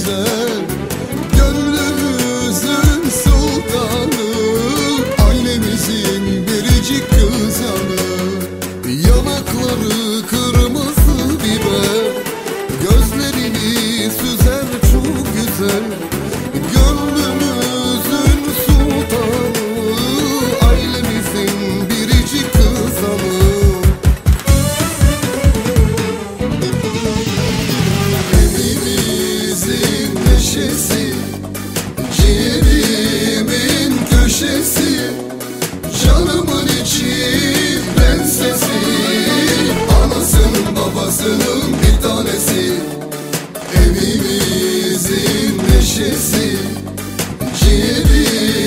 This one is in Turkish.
Jesus. Dünyasının bir tanesi. Evimizin neşesi. Ciğeri